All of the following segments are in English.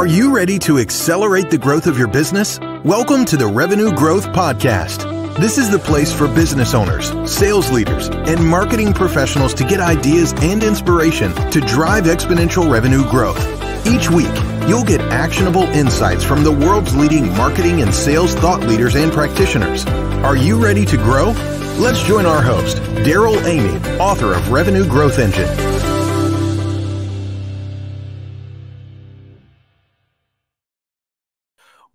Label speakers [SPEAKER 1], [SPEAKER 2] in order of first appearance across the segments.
[SPEAKER 1] Are you ready to accelerate the growth of your business? Welcome to the Revenue Growth Podcast. This is the place for business owners, sales leaders, and marketing professionals to get ideas and inspiration to drive exponential revenue growth. Each week, you'll get actionable insights from the world's leading marketing and sales thought leaders and practitioners. Are you ready to grow? Let's join our host, Darrell Amy, author of Revenue Growth Engine.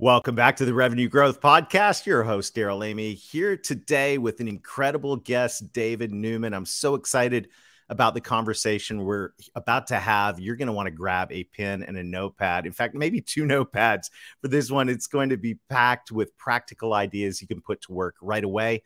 [SPEAKER 2] Welcome back to the Revenue Growth Podcast. Your host, Darrell Amy, here today with an incredible guest, David Newman. I'm so excited about the conversation we're about to have. You're going to want to grab a pen and a notepad. In fact, maybe two notepads for this one. It's going to be packed with practical ideas you can put to work right away.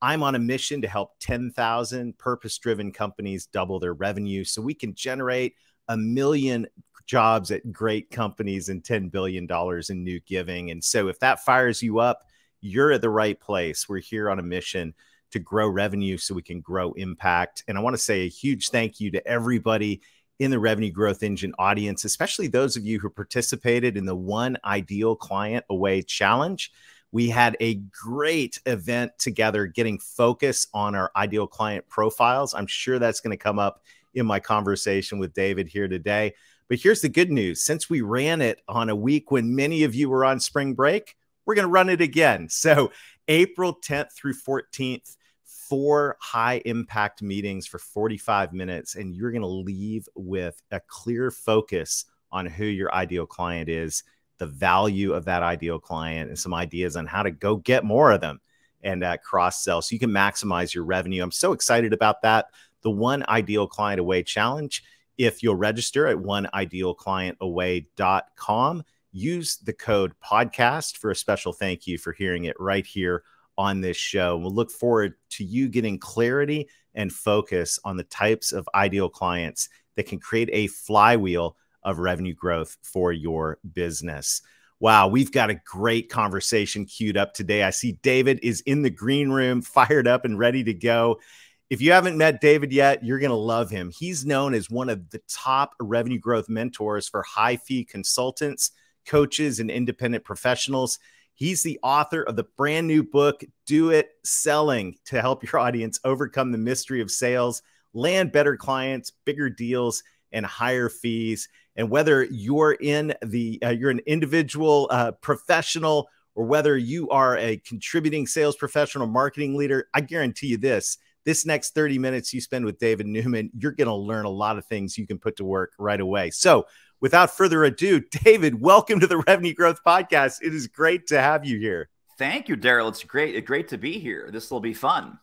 [SPEAKER 2] I'm on a mission to help 10,000 purpose driven companies double their revenue so we can generate a million jobs at great companies and $10 billion in new giving. And so if that fires you up, you're at the right place. We're here on a mission to grow revenue so we can grow impact. And I want to say a huge thank you to everybody in the Revenue Growth Engine audience, especially those of you who participated in the One Ideal Client Away Challenge. We had a great event together getting focus on our ideal client profiles. I'm sure that's going to come up in my conversation with David here today. But here's the good news since we ran it on a week when many of you were on spring break, we're going to run it again. So, April 10th through 14th, four high impact meetings for 45 minutes, and you're going to leave with a clear focus on who your ideal client is, the value of that ideal client, and some ideas on how to go get more of them and uh, cross sell so you can maximize your revenue. I'm so excited about that. The One Ideal Client Away Challenge if you'll register at oneidealclientaway.com, use the code podcast for a special thank you for hearing it right here on this show. We'll look forward to you getting clarity and focus on the types of ideal clients that can create a flywheel of revenue growth for your business. Wow, we've got a great conversation queued up today. I see David is in the green room, fired up and ready to go. If you haven't met David yet, you're going to love him. He's known as one of the top revenue growth mentors for high fee consultants, coaches, and independent professionals. He's the author of the brand new book, Do It Selling, to help your audience overcome the mystery of sales, land better clients, bigger deals, and higher fees. And whether you're in the uh, you're an individual uh, professional or whether you are a contributing sales professional, marketing leader, I guarantee you this this next 30 minutes you spend with David Newman, you're going to learn a lot of things you can put to work right away. So, without further ado, David, welcome to the Revenue Growth Podcast. It is great to have you here.
[SPEAKER 3] Thank you, Darrell. It's great, great to be here. This will be fun.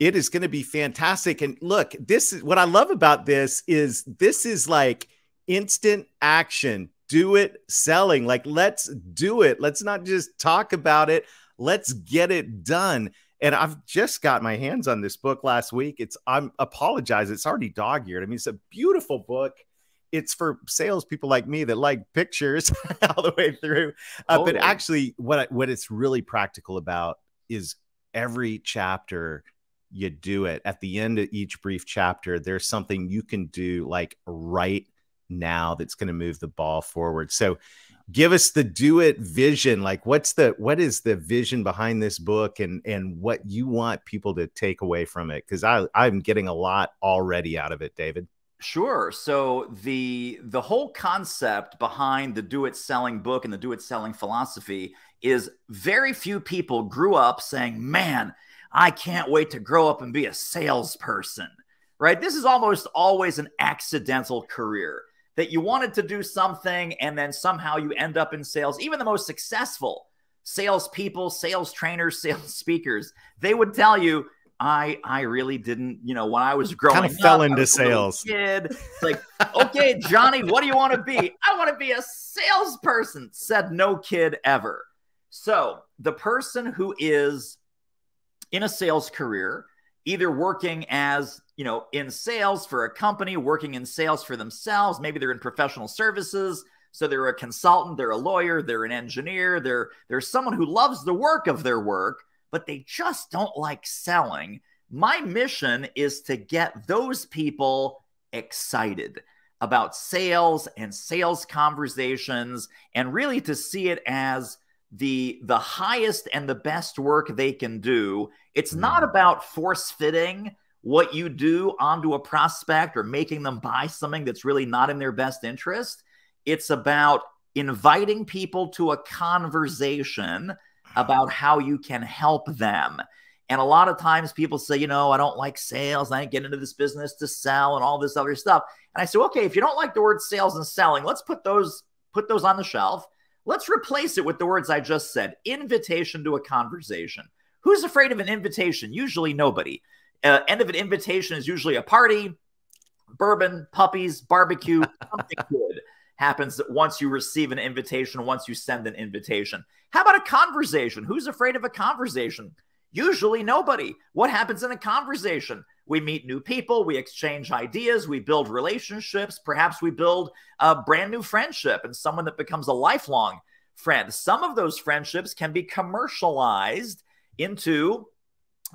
[SPEAKER 2] It is going to be fantastic. And look, this is what I love about this is this is like instant action. Do it selling. Like, let's do it. Let's not just talk about it. Let's get it done. And I've just got my hands on this book last week. It's I'm apologize. It's already dog eared. I mean, it's a beautiful book. It's for salespeople like me that like pictures all the way through. Uh. But actually, what what it's really practical about is every chapter you do it at the end of each brief chapter. There's something you can do like right now that's going to move the ball forward. So give us the do it vision like what's the what is the vision behind this book and and what you want people to take away from it because i i'm getting a lot already out of it david
[SPEAKER 3] Sure. So the the whole concept behind the do it selling book and the do it selling philosophy is very few people grew up saying, "Man, I can't wait to grow up and be a salesperson." Right? This is almost always an accidental career that you wanted to do something and then somehow you end up in sales. Even the most successful salespeople, sales trainers, sales speakers, they would tell you, I I really didn't, you know, when I was growing
[SPEAKER 2] kind of fell into sales.
[SPEAKER 3] Kid, it's like, okay, Johnny, what do you want to be? I want to be a salesperson. Said no kid ever. So the person who is in a sales career, either working as you know, in sales for a company, working in sales for themselves. Maybe they're in professional services. So they're a consultant, they're a lawyer, they're an engineer, they're they're someone who loves the work of their work, but they just don't like selling. My mission is to get those people excited. about sales and sales conversations and really to see it as the the highest and the best work they can do it's not mm. about force fitting what you do onto a prospect or making them buy something that's really not in their best interest it's about inviting people to a conversation about how you can help them and a lot of times people say, you know, I don't like sales. I didn't get into this business to sell and all this other stuff. And I say, okay, if you don't like the word sales and selling, let's put those put those on the shelf. Let's replace it with the words I just said invitation to a conversation. Who's afraid of an invitation? Usually nobody. Uh, end of an invitation is usually a party, bourbon, puppies, barbecue, something good happens once you receive an invitation, once you send an invitation. How about a conversation? Who's afraid of a conversation? Usually nobody. What happens in a conversation? We meet new people, we exchange ideas, we build relationships, perhaps we build a brand new friendship and someone that becomes a lifelong friend. Some of those friendships can be commercialized into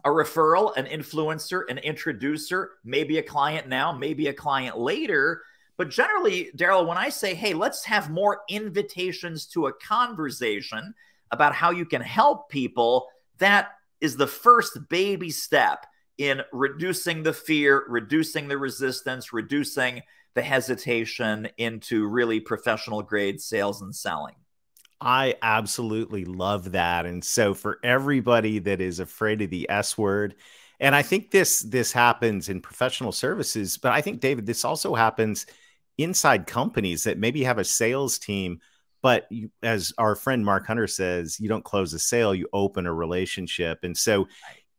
[SPEAKER 3] a referral, an influencer, an introducer, maybe a client now, maybe a client later. But generally, Darrell, when I say, hey, let's have more invitations to a conversation about how you can help people, that is the first baby step in reducing the fear, reducing the resistance, reducing the hesitation into really professional grade sales and selling.
[SPEAKER 2] I absolutely love that. And so for everybody that is afraid of the S word, and I think this this happens in professional services, but I think David, this also happens inside companies that maybe have a sales team but you, as our friend Mark Hunter says, you don't close a sale, you open a relationship. And so,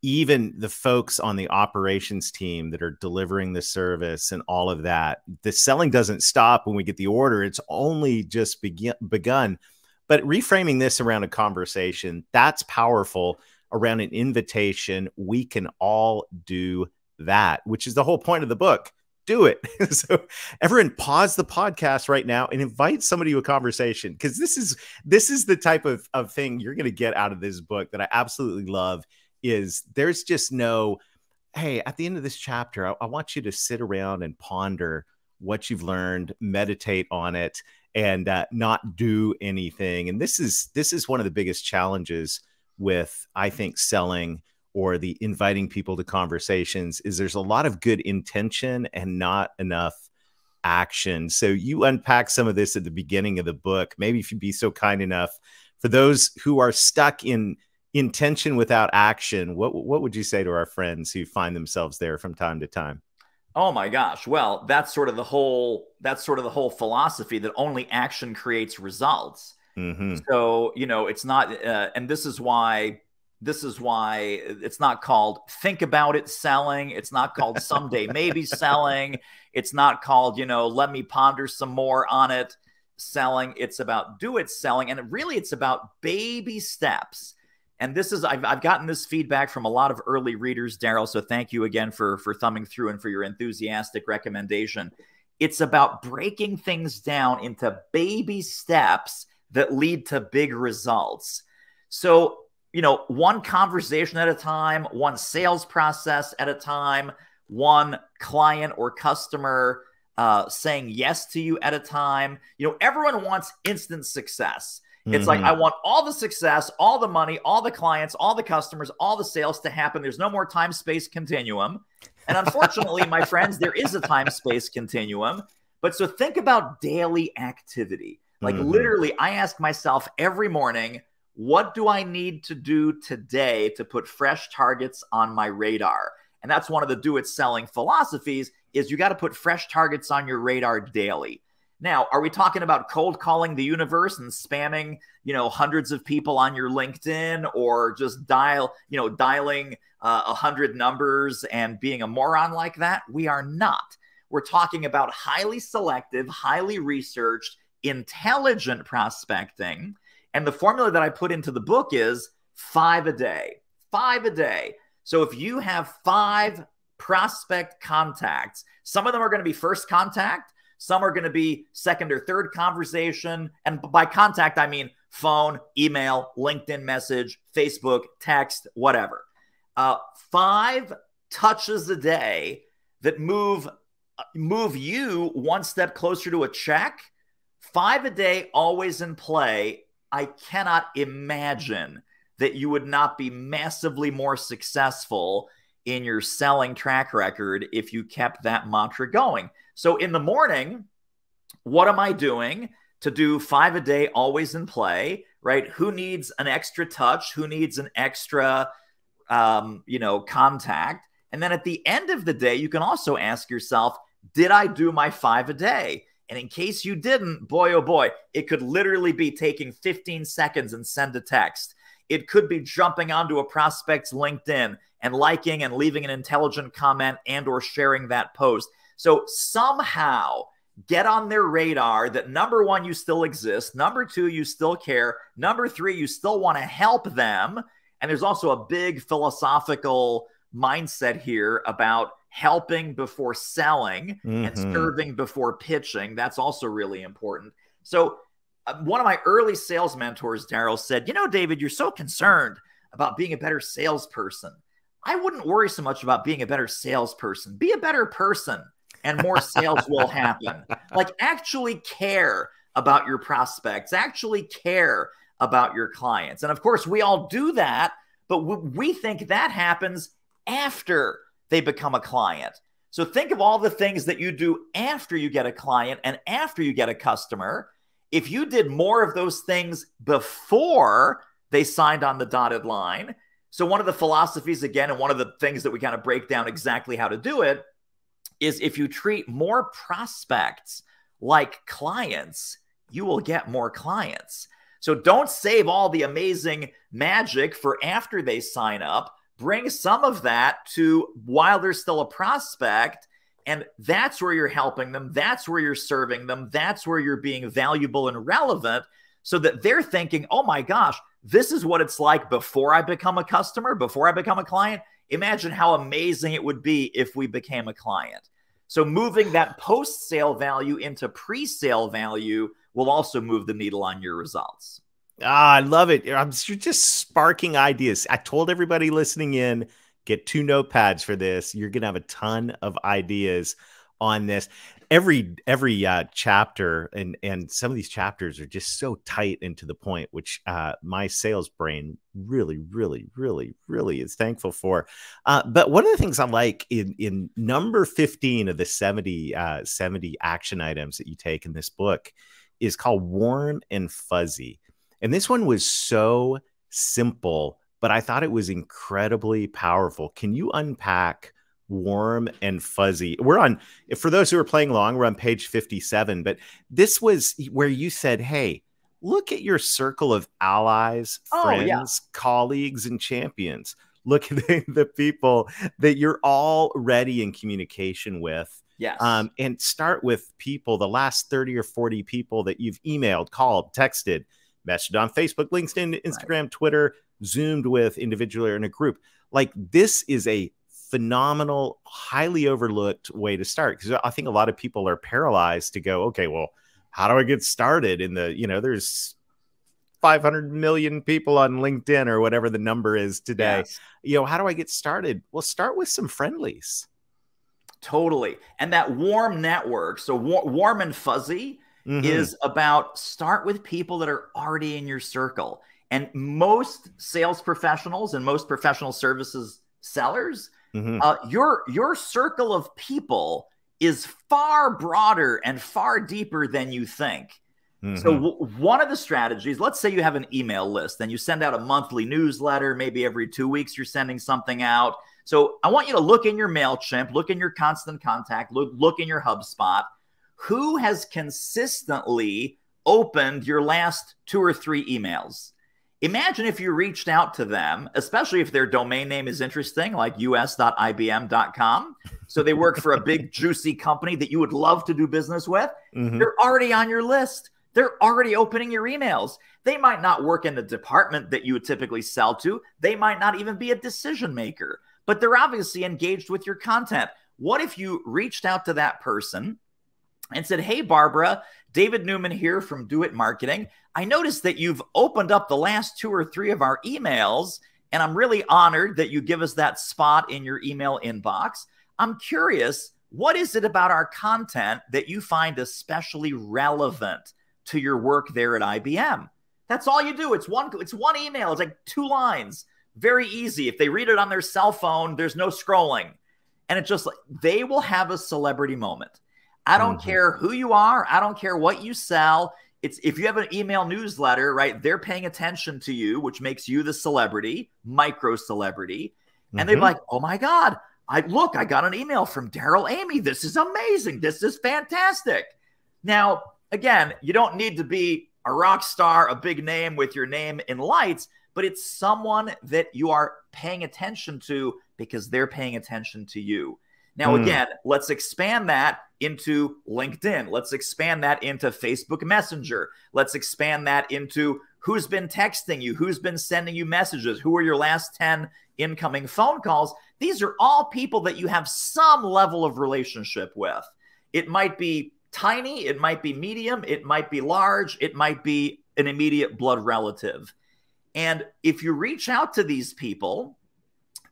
[SPEAKER 2] even the folks on the operations team that are delivering the service and all of that, the selling doesn't stop when we get the order. It's only just begin, begun. But reframing this around a conversation, that's powerful around an invitation. We can all do that, which is the whole point of the book do it. so everyone pause the podcast right now and invite somebody to a conversation because this is this is the type of, of thing you're going to get out of this book that I absolutely love is there's just no hey at the end of this chapter I, I want you to sit around and ponder what you've learned meditate on it and uh, not do anything and this is this is one of the biggest challenges with i think selling or the inviting people to conversations is there's a lot of good intention and not enough action. So you unpack some of this at the beginning of the book. Maybe if you'd be so kind enough for those who are stuck in intention without action, what what would you say to our friends who find themselves there from time to time?
[SPEAKER 3] Oh my gosh. Well, that's sort of the whole that's sort of the whole philosophy that only action creates results. Mm-hmm. So, you know, it's not uh, and this is why this is why it's not called think about it selling. It's not called someday maybe selling. It's not called, you know, let me ponder some more on it selling. It's about do it selling. And really, it's about baby steps. And this is, I've, I've gotten this feedback from a lot of early readers, Darrell. So thank you again for, for thumbing through and for your enthusiastic recommendation. It's about breaking things down into baby steps that lead to big results. So you know, one conversation at a time, one sales process at a time, one client or customer uh, saying yes to you at a time. You know, everyone wants instant success. It's mm-hmm. like, I want all the success, all the money, all the clients, all the customers, all the sales to happen. There's no more time space continuum. And unfortunately, my friends, there is a time space continuum. But so think about daily activity. Like mm-hmm. literally, I ask myself every morning, what do I need to do today to put fresh targets on my radar? And that's one of the do it selling philosophies is you got to put fresh targets on your radar daily. Now, are we talking about cold calling the universe and spamming, you know, hundreds of people on your LinkedIn or just dial, you know, dialing uh, a uh, hundred numbers and being a moron like that? We are not. We're talking about highly selective, highly researched, intelligent prospecting and the formula that I put into the book is five a day, five a day. So if you have five prospect contacts, some of them are going to be first contact, some are going to be second or third conversation. And by contact, I mean phone, email, LinkedIn message, Facebook, text, whatever. Uh, five touches a day that move move you one step closer to a check, five a day, always in play. I cannot imagine that you would not be massively more successful in your selling track record if you kept that mantra going. So in the morning, what am I doing to do five a day, always in play, right? Who needs an extra touch? Who needs an extra, um, you know, contact? And then at the end of the day, you can also ask yourself, did I do my five a day? And in case you didn't, boy, oh boy, it could literally be taking 15 seconds and send a text. It could be jumping onto a prospect's LinkedIn and liking and leaving an intelligent comment and or sharing that post. So somehow get on their radar that number one, you still exist. Number two, you still care. Number three, you still want to help them. And there's also a big philosophical mindset here about helping before selling mm-hmm. and serving before pitching. That's also really important. So, uh, one of my early sales mentors, Darrell, said, You know, David, you're so concerned about being a better salesperson. I wouldn't worry so much about being a better salesperson. Be a better person and more sales will happen. Like, actually care about your prospects, actually care about your clients. And of course, we all do that, but we think that happens after they become a client. So think of all the things that you do after you get a client and after you get a customer. If you did more of those things before they signed on the dotted line, so, one of the philosophies, again, and one of the things that we kind of break down exactly how to do it is if you treat more prospects like clients, you will get more clients. So, don't save all the amazing magic for after they sign up. Bring some of that to while they're still a prospect. And that's where you're helping them. That's where you're serving them. That's where you're being valuable and relevant so that they're thinking, oh my gosh, this is what it's like before I become a customer, before I become a client. Imagine how amazing it would be if we became a client. So, moving that post sale value into pre sale value will also move the needle on your results.
[SPEAKER 2] Ah, I love it. I'm you're just sparking ideas. I told everybody listening in, get two notepads for this. You're going to have a ton of ideas on this every every uh, chapter and and some of these chapters are just so tight and to the point which uh, my sales brain really really really really is thankful for. Uh, but one of the things i like in in number 15 of the 70 uh, 70 action items that you take in this book is called warm and fuzzy. And this one was so simple but i thought it was incredibly powerful. Can you unpack warm and fuzzy. We're on, for those who are playing along, we're on page 57, but this was where you said, Hey, look at your circle of allies, oh, friends, yeah. colleagues, and champions. Look at the, the, people that you're already in communication with.
[SPEAKER 3] Yes.
[SPEAKER 2] Um, and start with people, the last 30 or 40 people that you've emailed, called, texted, messaged on Facebook, LinkedIn, Instagram, right. Twitter, Zoomed with individually or in a group. Like this is a phenomenal, highly overlooked way to start because I think a lot of people are paralyzed to go, okay, well, how do I get started in the, you know, there's 500 million people on LinkedIn or whatever the number is today. Yes. You know, how do I get started? Well, start with some friendlies.
[SPEAKER 3] Totally. And that warm network, so war- warm and fuzzy, mm-hmm. is about start with people that are already in your circle. And most sales professionals and most professional services sellers Mm-hmm. Uh, your your circle of people is far broader and far deeper than you think. Mm-hmm. So w- one of the strategies, let's say you have an email list and you send out a monthly newsletter, maybe every 2 weeks you're sending something out. So I want you to look in your Mailchimp, look in your constant contact, look look in your HubSpot. Who has consistently opened your last 2 or 3 emails? Imagine if you reached out to them, especially if their domain name is interesting, like us.ibm.com. So they work for a big, juicy company that you would love to do business with. Mm-hmm. They're already on your list. They're already opening your emails. They might not work in the department that you would typically sell to. They might not even be a decision maker, but they're obviously engaged with your content. What if you reached out to that person and said, Hey, Barbara, David Newman here from Do It Marketing. I noticed that you've opened up the last two or three of our emails, and I'm really honored that you give us that spot in your email inbox. I'm curious, what is it about our content that you find especially relevant to your work there at IBM? That's all you do. It's one it's one email. It's like two lines. Very easy. If they read it on their cell phone, there's no scrolling. And it's just like they will have a celebrity moment. I don't mm-hmm. care who you are. I don't care what you sell. It's if you have an email newsletter, right? They're paying attention to you, which makes you the celebrity, micro celebrity. And mm-hmm. they're like, oh my God, I look, I got an email from Darrell Amy. This is amazing. This is fantastic. Now, again, you don't need to be a rock star, a big name with your name in lights, but it's someone that you are paying attention to because they're paying attention to you. Now, mm. again, let's expand that into LinkedIn. Let's expand that into Facebook Messenger. Let's expand that into who's been texting you, who's been sending you messages, who are your last 10 incoming phone calls. These are all people that you have some level of relationship with. It might be tiny, it might be medium, it might be large, it might be an immediate blood relative. And if you reach out to these people,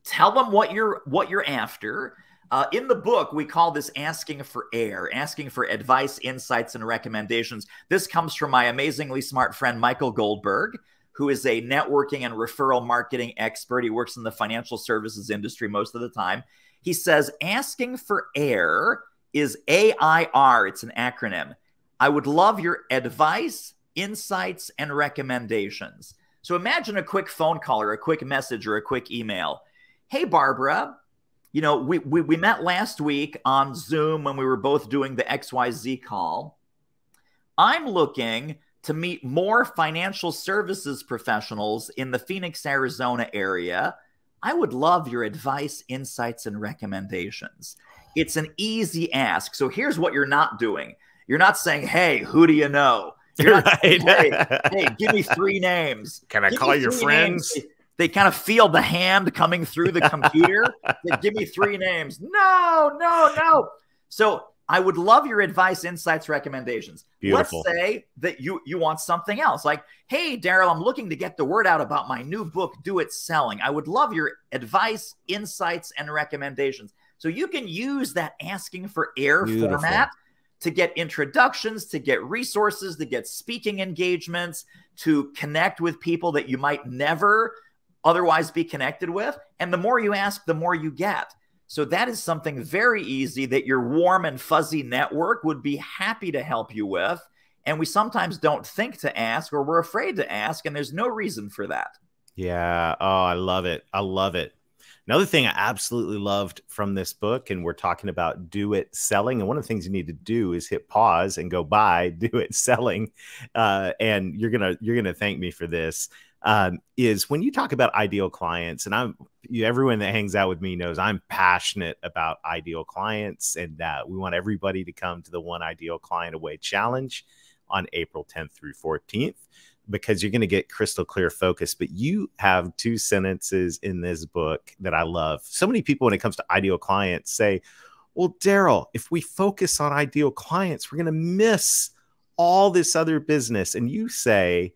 [SPEAKER 3] tell them what you're what you're after. Uh, in the book, we call this asking for air, asking for advice, insights, and recommendations. This comes from my amazingly smart friend, Michael Goldberg, who is a networking and referral marketing expert. He works in the financial services industry most of the time. He says, asking for air is AIR, it's an acronym. I would love your advice, insights, and recommendations. So imagine a quick phone call or a quick message or a quick email. Hey, Barbara, you know, we, we, we met last week on Zoom when we were both doing the XYZ call. I'm looking to meet more financial services professionals in the Phoenix, Arizona area. I would love your advice, insights, and recommendations. It's an easy ask. So here's what you're not doing. You're not saying, "Hey, who do you know?" You're right. saying, hey, hey, give me three names.
[SPEAKER 2] Can I
[SPEAKER 3] give
[SPEAKER 2] call your friends?
[SPEAKER 3] Names. They kind of feel the hand coming through the computer. they give me three names. No, no, no. So I would love your advice, insights, recommendations.
[SPEAKER 2] Beautiful.
[SPEAKER 3] Let's say that you you want something else, like, "Hey, Darrell, I'm looking to get the word out about my new book, Do It Selling. I would love your advice, insights, and recommendations." So you can use that asking for air Beautiful. format to get introductions, to get resources, to get speaking engagements, to connect with people that you might never otherwise be connected with. And the more you ask, the more you get. So that is something very easy that your warm and fuzzy network would be happy to help you with. And we sometimes don't think to ask or we're afraid to ask, and there's no reason for that.
[SPEAKER 2] Yeah. Oh, I love it. I love it. Another thing I absolutely loved from this book, and we're talking about do it selling. And one of the things you need to do is hit pause and go buy do it selling. Uh, and you're gonna you're gonna thank me for this. Um, is when you talk about ideal clients, and I'm everyone that hangs out with me knows I'm passionate about ideal clients, and uh, we want everybody to come to the One Ideal Client Away Challenge on April 10th through 14th because you're going to get crystal clear focus. But you have two sentences in this book that I love. So many people, when it comes to ideal clients, say, Well, Darrell, if we focus on ideal clients, we're going to miss all this other business. And you say,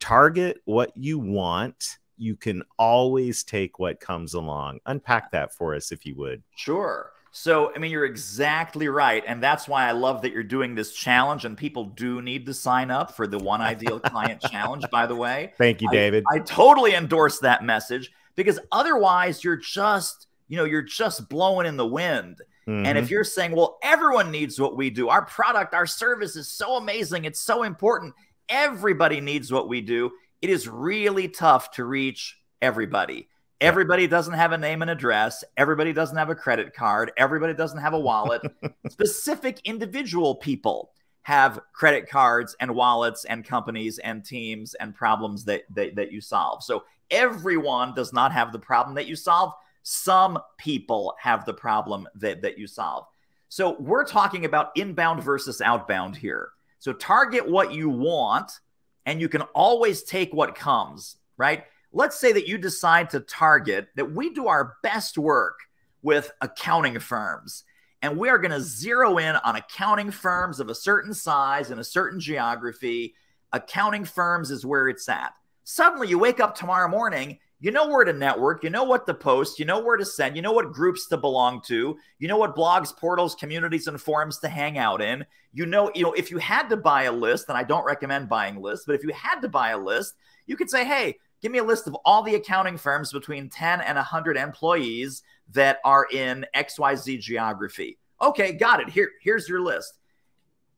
[SPEAKER 2] Target what you want. You can always take what comes along. Unpack that for us, if you would.
[SPEAKER 3] Sure. So, I mean, you're exactly right. And that's why I love that you're doing this challenge. And people do need to sign up for the One Ideal Client Challenge, by the way.
[SPEAKER 2] Thank you, David.
[SPEAKER 3] I, I totally endorse that message because otherwise you're just, you know, you're just blowing in the wind. Mm-hmm. And if mm-hmm. you're saying, well, everyone needs what we do, our product, our service is so amazing, it's so important, everybody needs what we do, it is really tough to reach everybody. Everybody doesn't have a name and address. Everybody doesn't have a credit card. Everybody doesn't have a wallet. Specific individual people have credit cards and wallets and companies and teams and problems that, that, that you solve. So everyone does not have the problem that you solve. Some people have the problem that, that you solve. So we're talking about inbound versus outbound here. So target what you want, and you can always take what comes, right? let's say that you decide to target that we do our best work with accounting firms and we are going to zero in on accounting firms of a certain size and a certain geography accounting firms is where it's at suddenly you wake up tomorrow morning You know where to network, you know what to post, you know where to send, you know what groups to belong to, you know what blogs, portals, communities, and forums to hang out in. You know, you know, if you had to buy a list, and I don't recommend buying lists, but if you had to buy a list, you could say, hey, give me a list of all the accounting firms between 10 and 100 employees that are in XYZ geography. Okay, got it. Here, here's your list.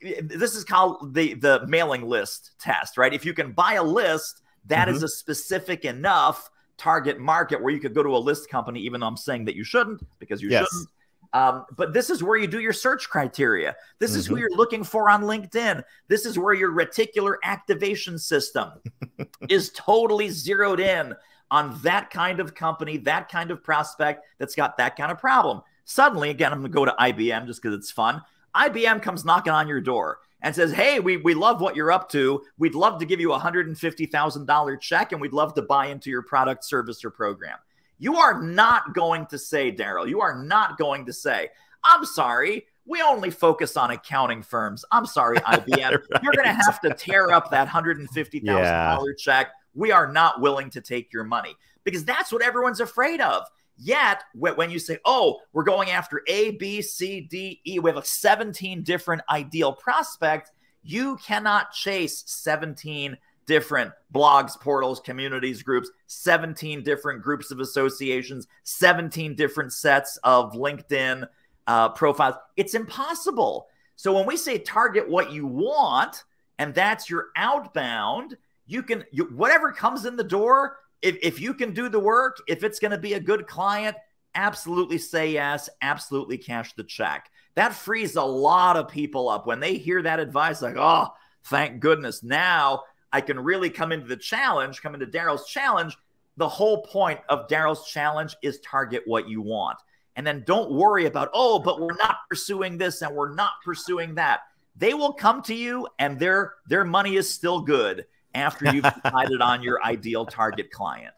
[SPEAKER 3] This is called the the mailing list test, right? If you can buy a list that mm-hmm. is a specific enough target market where you could go to a list company, even though I'm saying that you shouldn't because you yes. shouldn't. Um, but this is where you do your search criteria. This mm-hmm. is who mm-hmm. you're looking for on LinkedIn. This is where your reticular activation system is totally zeroed in on that kind of company, that kind of prospect that's got that kind of problem. Suddenly, again, I'm going to go to IBM just because it's fun. IBM comes knocking on your door and says, Hey, we, we love what you're up to. We'd love to give you a $150,000 check and we'd love to buy into your product, service, or program. You are not going to say, Darrell, you are not going to say, I'm sorry, we only focus on accounting firms. I'm sorry, IBM. right. You're going to have to tear up that $150,000 yeah. check. We are not willing to take your money because that's what everyone's afraid of. Yet, when you say, oh, we're going after A, B, C, D, E, we have like 17 different ideal prospects, you cannot chase 17 different blogs, portals, communities, groups, 17 different groups of associations, 17 different sets of LinkedIn uh, profiles. It's impossible. So when we say target what you want, and that's your outbound, you can, you, whatever comes in the door, if, if you can do the work, if it's going to be a good client, absolutely say yes, absolutely cash the check. That frees a lot of people up when they hear that advice, like, oh, thank goodness. Now I can really come into the challenge, come into Darrell's challenge. The whole point of Darrell's challenge is target what you want. And then don't worry about, oh, but we're not pursuing this and we're not pursuing that. They will come to you and their their money is still good after you've decided on your ideal target client.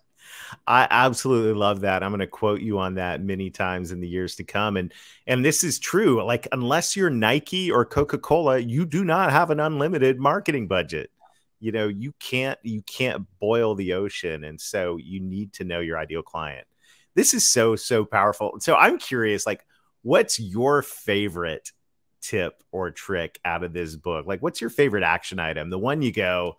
[SPEAKER 2] I absolutely love that. I'm going to quote you on that many times in the years to come. And and this is true. Like unless you're Nike or Coca-Cola, you do not have an unlimited marketing budget you know you can't you can't boil the ocean and so you need to know your ideal client this is so so powerful so i'm curious like what's your favorite tip or trick out of this book like what's your favorite action item the one you go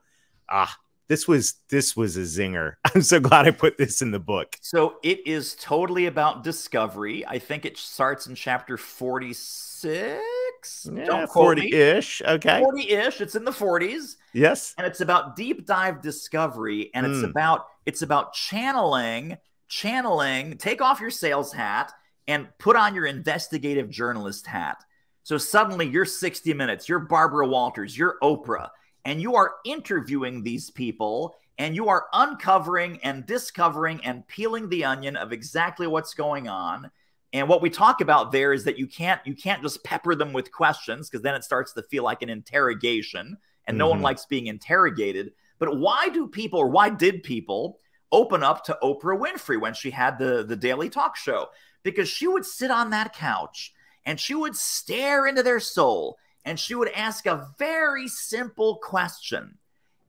[SPEAKER 2] ah this was this was a zinger i'm so glad i put this in the book
[SPEAKER 3] so it is totally about discovery i think it starts in chapter 46
[SPEAKER 2] yeah, 40 ish. Okay.
[SPEAKER 3] 40 ish. It's in the 40s.
[SPEAKER 2] Yes.
[SPEAKER 3] And it's about deep dive discovery. And mm. it's hmm. about it's about channeling, channeling, take off your sales hat and put on your investigative journalist hat. So suddenly you're 60 minutes, you're Barbara Walters, you're Oprah, and you are interviewing these people and you are uncovering and discovering and peeling the onion of exactly what's going on and what we talk about there is that you can't you can't just pepper them with questions because then it starts to feel like an interrogation and no mm-hmm. one likes being interrogated. But why do people or why did people open up to Oprah Winfrey when she had the the daily talk show? Because she would sit on that couch and she would stare into their soul and she would ask a very simple question.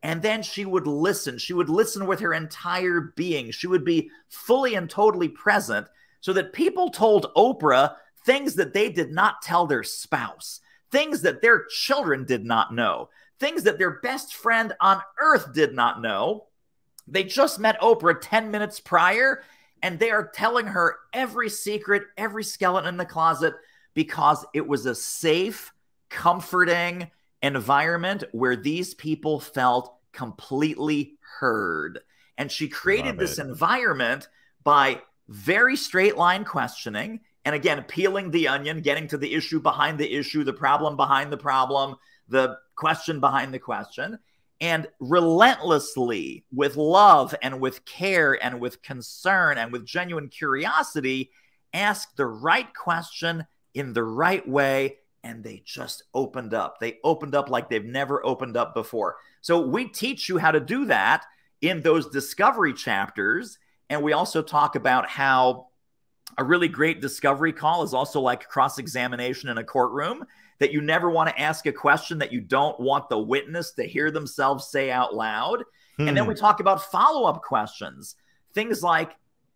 [SPEAKER 3] And then she would listen. She would listen with her entire being. She would be fully and totally present so that people told Oprah things that they did not tell their spouse, things that their children did not know, things that their best friend on earth did not know. They just met Oprah 10 minutes prior and they are telling her every secret, every skeleton in the closet because it was a safe, comforting environment where these people felt completely heard. And she created this environment by very straight line questioning. And again, peeling the onion, getting to the issue behind the issue, the problem behind the problem, the question behind the question, and relentlessly, with love and with care and with concern and with genuine curiosity, ask the right question in the right way. And they just opened up. They opened up like they've never opened up before. So we teach you how to do that in those discovery chapters. And we also talk about how a really great discovery call is also like cross examination in a courtroom, that you never want to ask a question that you don't want the witness to hear themselves say out loud. Hmm. And then we hmm. talk about follow up questions, things like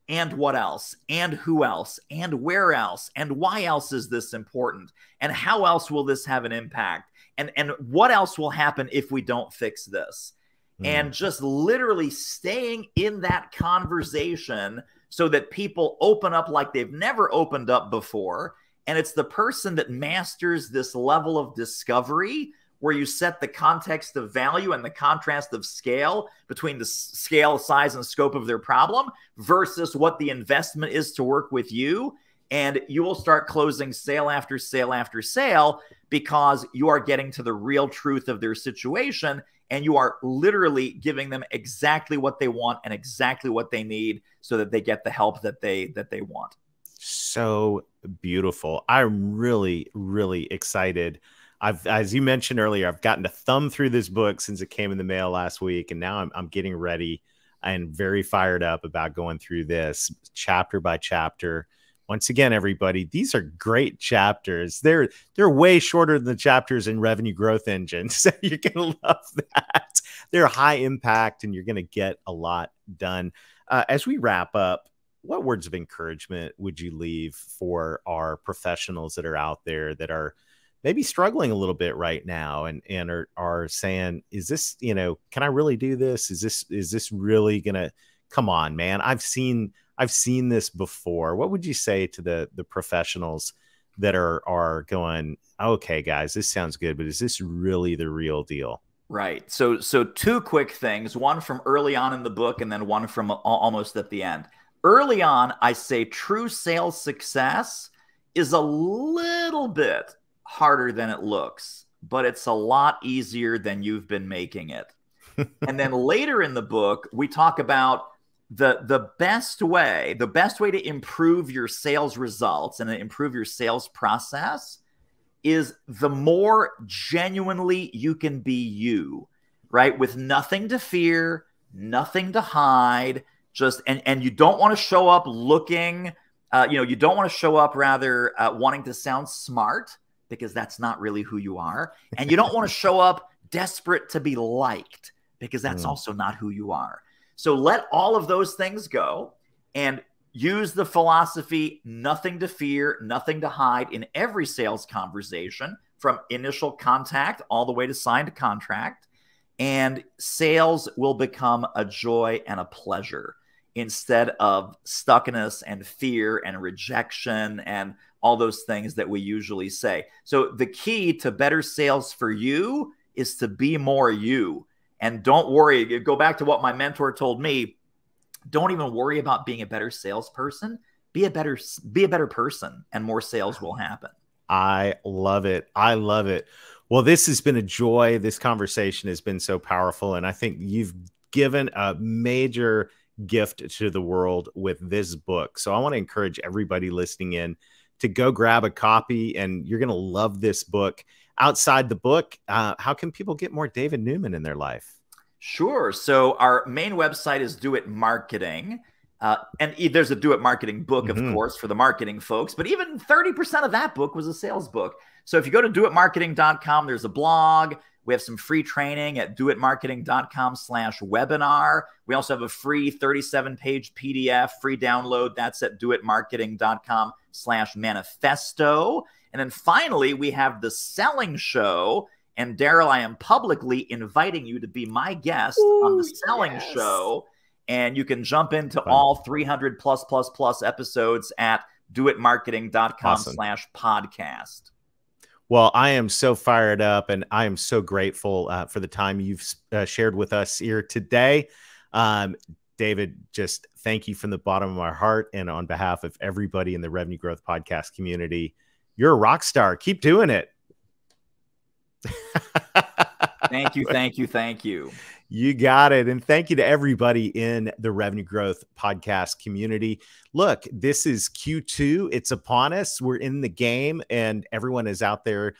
[SPEAKER 3] and what else and who else and where else and why else is this important and how else will this have an impact and and what else will happen if we don't fix this mm. and just literally staying in that conversation so that people open up like they've never opened up before and it's the person that masters this level of discovery where you set the context of value and the contrast of scale between the scale, size, and scope of their problem versus what the investment is to work with you. And you will start closing sale after sale after sale because you are getting to the real truth of their situation and you are literally giving them exactly what they want and exactly what they need so that they get the help that they that they want
[SPEAKER 2] so beautiful i'm really really excited I've, as you mentioned earlier, I've gotten to thumb through this book since it came in the mail last week, and now I'm, I'm getting ready and very fired up about going through this chapter by chapter. Once again, everybody, these are great chapters. They're they're way shorter than the chapters in Revenue Growth Engine, so you're gonna love that. They're high impact, and you're gonna get a lot done. Uh, as we wrap up, what words of encouragement would you leave for our professionals that are out there that are maybe struggling a little bit right now and and are, are saying is this you know can i really do this? Is this is this really gonna come on man i've seen i've seen this before. What would you say to the the professionals that are are going okay guys this sounds good but is this really the real deal?
[SPEAKER 3] Right so so two quick things one from early on in the book and then one from almost at the end. Early on i say true sales success is a little bit harder than it looks, but it's a lot easier than you've been making it. and then later in the book, we talk about the the best way, the best way to improve your sales results and improve your sales process is the more genuinely you can be you, right? With nothing to fear, nothing to hide, just and and you don't want to show up looking uh, you know, you don't want to show up rather uh, wanting to sound smart because that's not really who you are. And you don't want to show up desperate to be liked because that's mm. also not who you are. So let all of those things go and use the philosophy nothing to fear, nothing to hide in every sales conversation from initial contact all the way to signed contract. And sales will become a joy and a pleasure instead of stuckness and fear and rejection and all those things that we usually say. So the key to better sales for you is to be more you. And don't worry, go back to what my mentor told me. Don't even worry about being a better salesperson. Be a better be a better person and more sales will happen.
[SPEAKER 2] I love it. I love it. Well, this has been a joy. This conversation has been so powerful and I think you've given a major gift to the world with this book. So I want to encourage everybody listening in to go grab a copy and you're going to love this book. Outside the book, uh, how can people get more David Newman in their life?
[SPEAKER 3] Sure. So our main website is Do It Marketing. Uh, and there's a Do It Marketing book, of mm-hmm. course, for the marketing folks, but even 30% of that book was a sales book. So if you go to doitmarketing.com, there's a blog. We have some free training at doitmarketing.com slash webinar. We also have a free 37 page PDF, free download. That's at doitmarketing.com slash manifesto. And then finally, we have the selling show. And Darrell, I am publicly inviting you to be my guest Ooh, on the selling yes. show. And you can jump into all 300 plus plus plus episodes at doitmarketing.com awesome. slash podcast.
[SPEAKER 2] Well, I am so fired up and I am so grateful uh, for the time you've uh, shared with us here today. Um, David, just thank you from the bottom of my heart and on behalf of everybody in the Revenue Growth Podcast community. You're a rock star. Keep doing it.
[SPEAKER 3] thank you, thank you, thank you.
[SPEAKER 2] You got it. And thank you to everybody in the Revenue Growth Podcast community. Look, this is Q2. It's upon us. We're in the game, and everyone is out there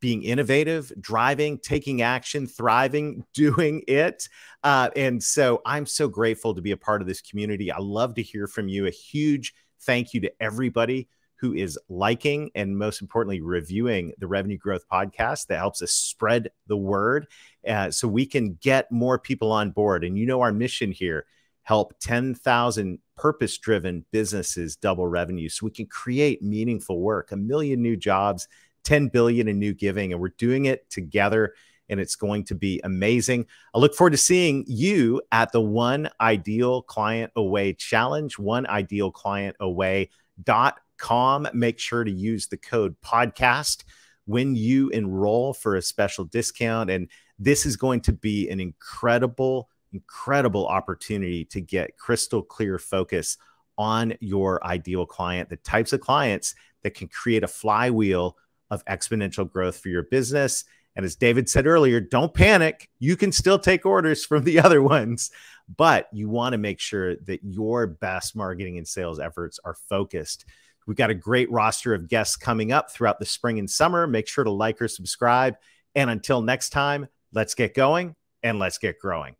[SPEAKER 2] being innovative, driving, taking action, thriving, doing it. Uh, and so I'm so grateful to be a part of this community. I love to hear from you. A huge thank you to everybody who is liking and most importantly reviewing the revenue growth podcast that helps us spread the word uh, so we can get more people on board and you know our mission here help 10,000 purpose driven businesses double revenue so we can create meaningful work, a million new jobs, 10 billion in new giving. And we're doing it together and it's going to be amazing. I look forward to seeing you at the One Ideal Client Away Challenge, one ideal client away.com. Make sure to use the code podcast when you enroll for a special discount. And this is going to be an incredible incredible opportunity to get crystal clear focus on your ideal client, the types of clients that can create a flywheel of exponential growth for your business. And as David said earlier, don't panic. You can still take orders from the other ones, but you want to make sure that your best marketing and sales efforts are focused. We've got a great roster of guests coming up throughout the spring and summer. Make sure to like or subscribe. And until next time, let's get going and let's get growing.